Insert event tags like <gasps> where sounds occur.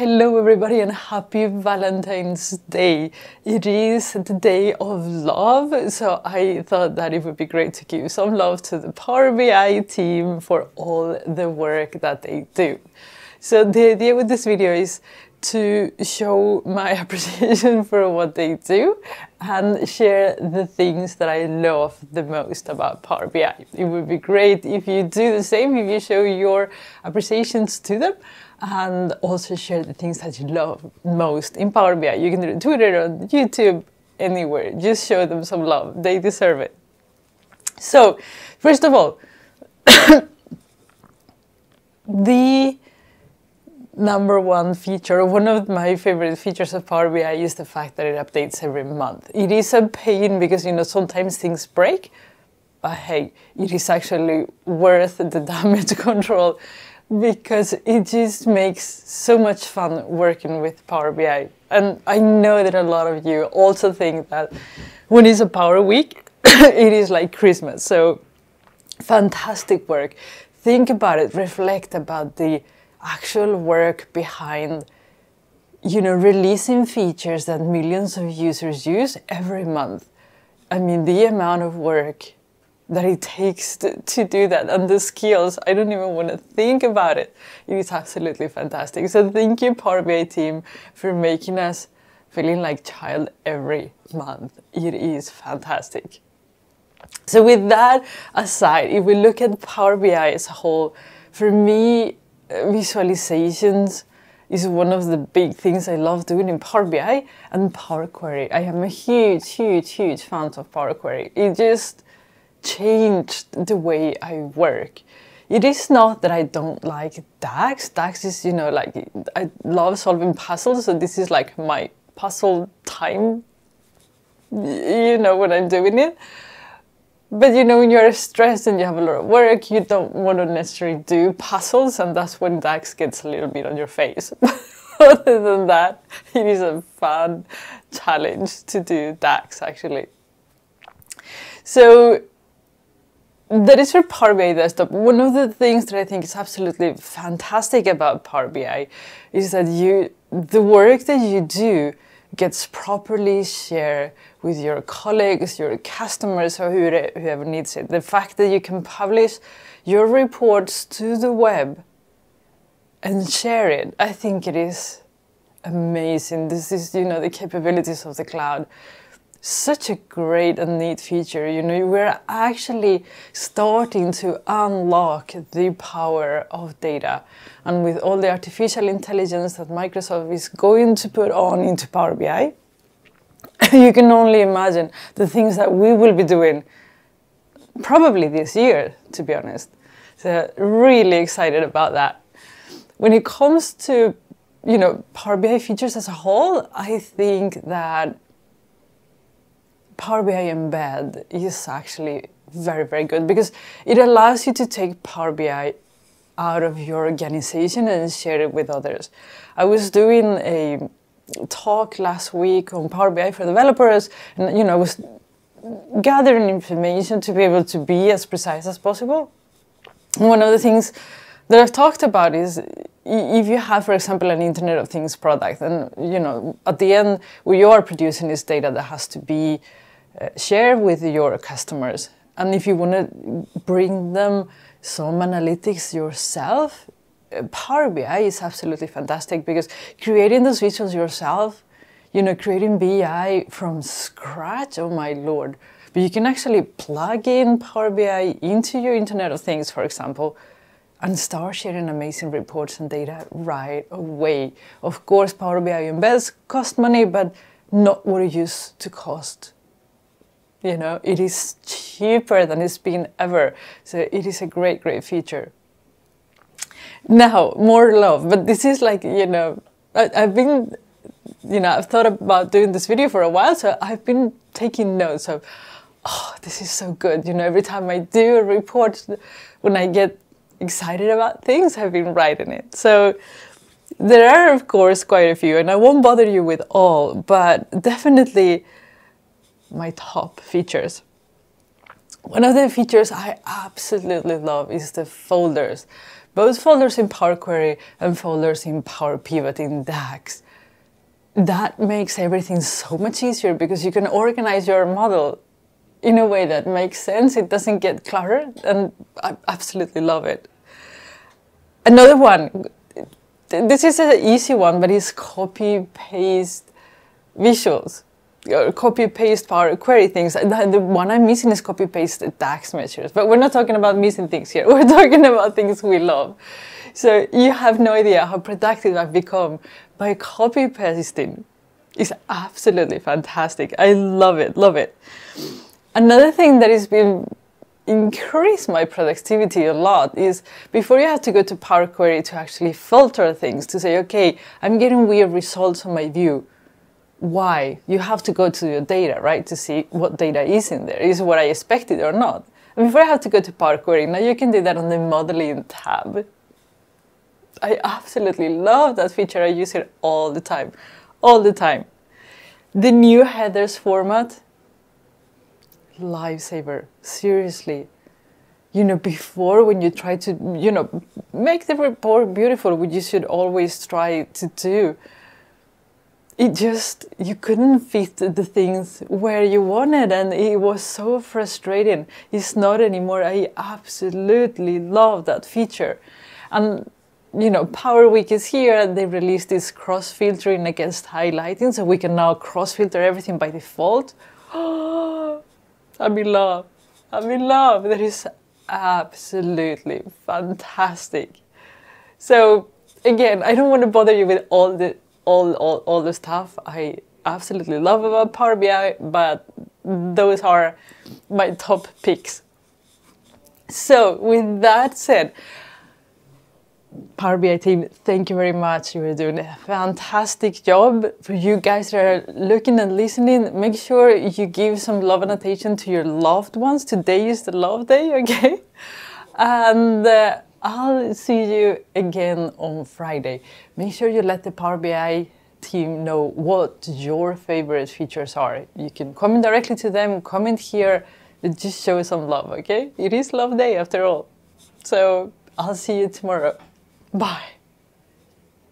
Hello, everybody, and happy Valentine's Day. It is the day of love, so I thought that it would be great to give some love to the Power BI team for all the work that they do. So, the idea with this video is to show my <laughs> appreciation for what they do and share the things that I love the most about Power BI. It would be great if you do the same, if you show your appreciations to them and also share the things that you love most in Power BI. You can do it on Twitter, on YouTube, anywhere. Just show them some love. They deserve it. So, first of all, <coughs> the number one feature, one of my favorite features of Power BI is the fact that it updates every month. It is a pain because you know sometimes things break, but hey, it is actually worth the <laughs> damage control because it just makes so much fun working with Power BI. And I know that a lot of you also think that when it's a Power Week, <coughs> it is like Christmas. So fantastic work. Think about it, reflect about the actual work behind you know releasing features that millions of users use every month. I mean the amount of work that it takes to, to do that and the skills i don't even want to think about it. It is absolutely fantastic. So thank you power bi team for making us feeling like child every month. It is fantastic. So with that aside if we look at power bi as a whole for me visualizations is one of the big things I love doing in Power BI and Power Query. I am a huge, huge, huge fan of Power Query. It just changed the way I work. It is not that I don't like DAX. DAX is, you know, like I love solving puzzles, so this is like my puzzle time, you know, when I'm doing it. But you know, when you're stressed and you have a lot of work, you don't want to necessarily do puzzles, and that's when DAX gets a little bit on your face. <laughs> Other than that, it is a fun challenge to do DAX actually. So that is for Power BI Desktop. One of the things that I think is absolutely fantastic about Power BI is that you the work that you do gets properly shared with your colleagues, your customers, or whoever needs it. The fact that you can publish your reports to the web and share it, I think it is amazing. This is, you know, the capabilities of the cloud. Such a great and neat feature. You know, we're actually starting to unlock the power of data. And with all the artificial intelligence that Microsoft is going to put on into Power BI, <laughs> you can only imagine the things that we will be doing probably this year, to be honest. So really excited about that. When it comes to you know Power BI features as a whole, I think that Power BI Embed is actually very very good because it allows you to take Power BI out of your organization and share it with others. I was doing a talk last week on Power BI for developers, and you know, I was gathering information to be able to be as precise as possible. One of the things that I've talked about is if you have, for example, an Internet of Things product, and you know, at the end, what you are producing is data that has to be uh, shared with your customers. And if you want to bring them some analytics yourself, Power BI is absolutely fantastic because creating those visuals yourself, you know, creating BI from scratch, oh my lord. But you can actually plug in Power BI into your Internet of Things, for example, and start sharing amazing reports and data right away. Of course, Power BI embeds cost money, but not what it used to cost. You know, it is cheaper than it's been ever. So it is a great, great feature now more love but this is like you know I, i've been you know i've thought about doing this video for a while so i've been taking notes of oh this is so good you know every time i do a report when i get excited about things i've been writing it so there are of course quite a few and i won't bother you with all but definitely my top features one of the features I absolutely love is the folders both folders in Power Query and folders in Power Pivot in DAX. That makes everything so much easier because you can organize your model in a way that makes sense. It doesn't get cluttered, and I absolutely love it. Another one, this is an easy one, but it's copy paste visuals Uh, copy paste Power Query things. The, the, one I'm missing is copy paste DAX measures, but we're not talking about missing things here. <laughs> We're talking about things we love. So you have no idea how productive I've become by copy pasting. It's absolutely fantastic. I love it, love it. Another thing that has been increased my productivity a lot is before you have to go to Power Query to actually filter things to say, okay, I'm getting weird results on my view why you have to go to your data, right, to see what data is in there. Is what I expected or not? Before I have to go to Power Query, now you can do that on the modeling tab. I absolutely love that feature. I use it all the time, all the time. The new headers format, lifesaver. Seriously. You know, before when you try to, you know, make the report beautiful, which you should always try to do, it just you couldn't fit the things where you wanted and it was so frustrating. It's not anymore. I absolutely love that feature. And you know power week is here and they released this cross filtering against highlighting so we can now cross filter everything by default. <gasps> I'm in love. I'm in love. That is absolutely fantastic. So again i don't want to bother you with all the all, all, all the stuff I absolutely love about Power BI, but those are my top picks. So, with that said, Power BI team, thank you very much. You're doing a fantastic job. For you guys that are looking and listening, make sure you give some love and attention to your loved ones. Today is the love day, <laughs> okay? And uh, I'll see you again on Friday. Make sure you let the Power BI team know what your favorite features are. You can comment directly to them, comment here, just show some love, okay? It is love day after all. So I'll see you tomorrow. Bye.